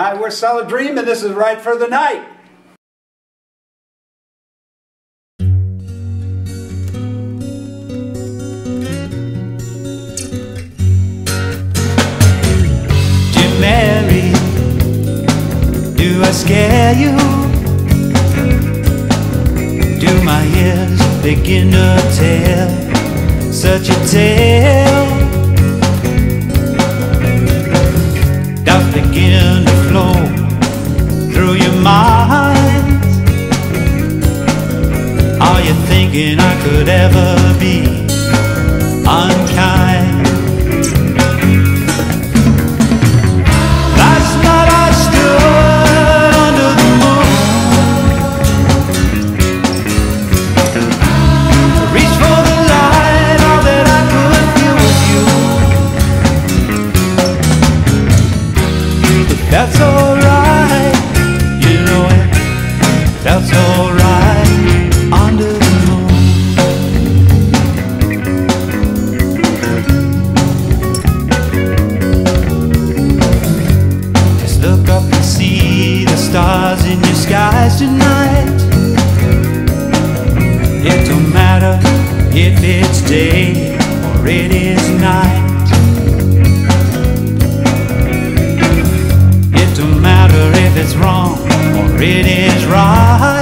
Hi, we're Cellar Dream, and this is Right for the Night. Dear Mary, do I scare you? Do my ears begin to tell such a tale? Thinking I could ever be unkind? Last night I stood under the moon. Reached for the light, all that I could feel was you. But that's alright, you know it. That's alright if it's day or it is night. It don't matter if it's wrong or it is right.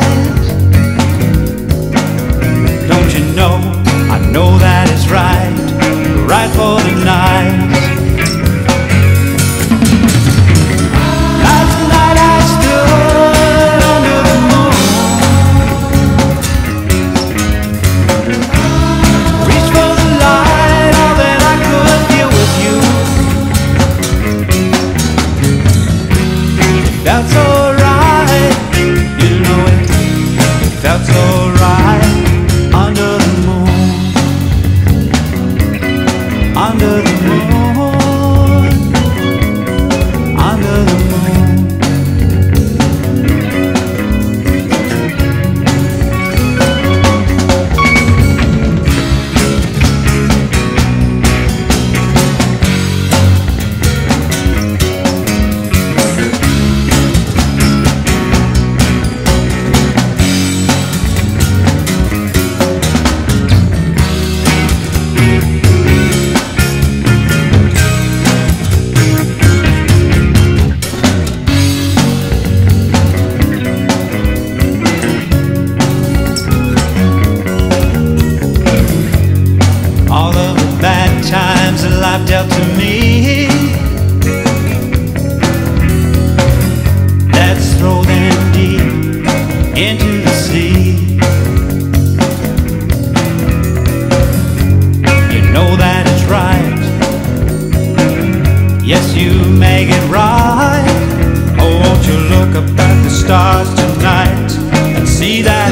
Times that life dealt to me. Let's throw them deep into the sea. You know that it's right. Yes, you make it right. Oh, won't you look up at the stars tonight and see that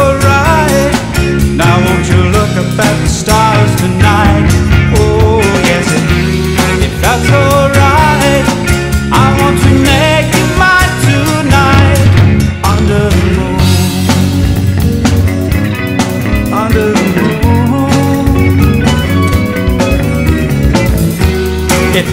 alright. Now won't you look up at the stars tonight? Oh yes, it, if that's alright, I want to make you mine tonight. Under the moon, under the moon. It